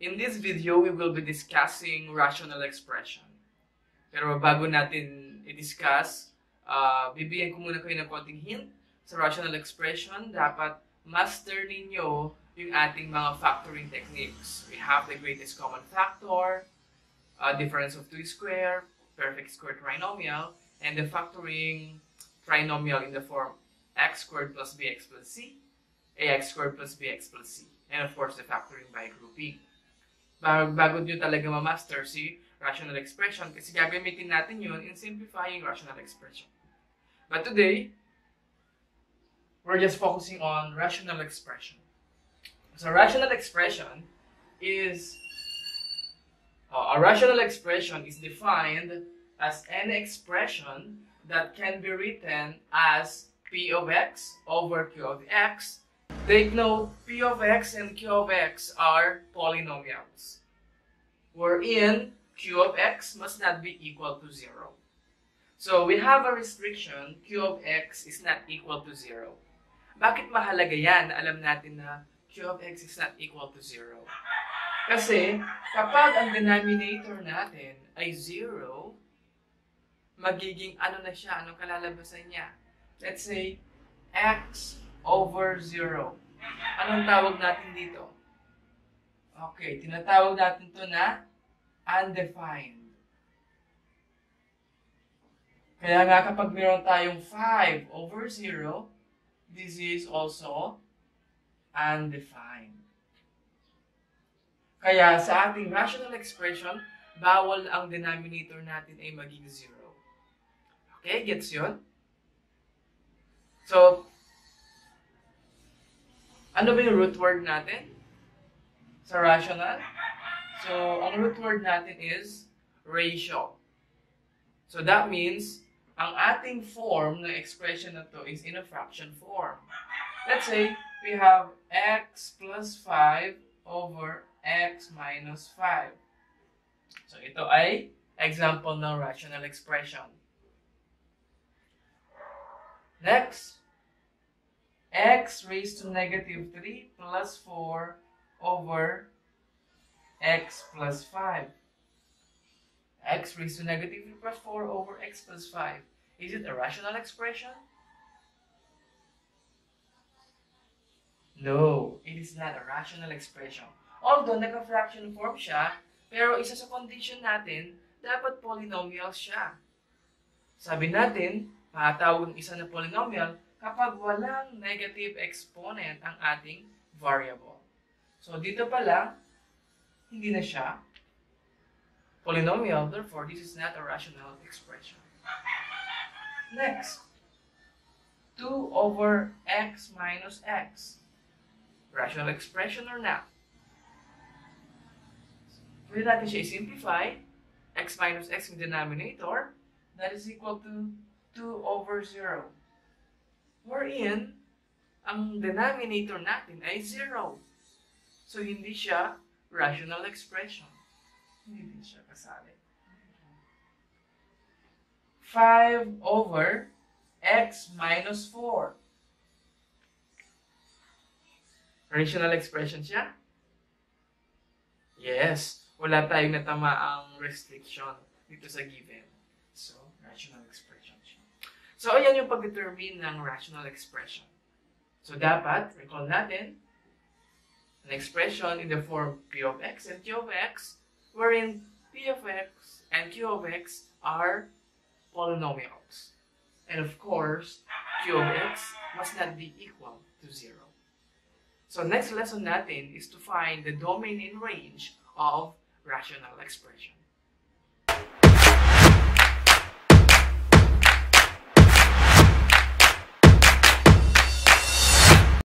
In this video, we will be discussing rational expression. Pero bago natin i-discuss, uh, bibigyan ko muna kayo ng konting hint sa rational expression. Dapat master ninyo yung ating mga factoring techniques. We have the greatest common factor, uh, difference of two square, perfect square trinomial, and the factoring trinomial in the form x squared plus bx plus c, ax squared plus bx plus c, and of course the factoring by grouping. Bago, nyo talaga ma-master si rational expression kasi gagamitin natin yun in simplifying rational expression. But today, we're just focusing on rational expression. So rational expression is uh, a rational expression is defined as any expression that can be written as p of x over q of x. Take note, p of x and q of x are polynomials, wherein q of x must not be equal to 0. So we have a restriction, q of x is not equal to 0. Bakit mahalaga yan? Alam natin na q of x is not equal to 0. Kasi kapag ang denominator natin ay 0, magiging ano na siya, anong kalalabasan niya? Let's say, x over 0. Anong tawag natin dito? Okay, tinatawag natin to na undefined. Kaya nga kapag meron tayong 5 over 0, this is also undefined. Kaya sa ating rational expression, bawal ang denominator natin ay maging 0. Okay, gets yun? So, ano ba yung root word natin sa rational? So, ang root word natin is ratio. So, that means, ang ating form ng expression na to is in a fraction form. Let's say, we have x plus 5 over x minus 5. So, ito ay example ng rational expression. Next, x raised to negative 3 plus 4 over x plus 5. x raised to negative 3 plus 4 over x plus 5. Is it a rational expression? No, it is not a rational expression. Although naka-fraction form siya, pero isa sa condition natin, dapat polynomial siya. Sabi natin, Patawag ng isa na polynomial kapag walang negative exponent ang ating variable. So, dito pala, hindi na siya polynomial. Therefore, this is not a rational expression. Next, 2 over x minus x. Rational expression or not? Pwede natin siya i-simplify. x minus x yung denominator. That is equal to 2 over 0. Wherein, ang denominator natin ay 0. So, hindi siya rational expression. Hindi siya kasali. 5 over x minus 4. Rational expression siya? Yes. Wala tayong natama ang restriction dito sa given. So, rational expression. So, ayan yung pag-determine ng rational expression. So, dapat, recall natin, an expression in the form p of x and q of x, wherein p of x and q of x are polynomials. And of course, q of x must not be equal to 0. So, next lesson natin is to find the domain and range of rational expression.